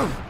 Ugh!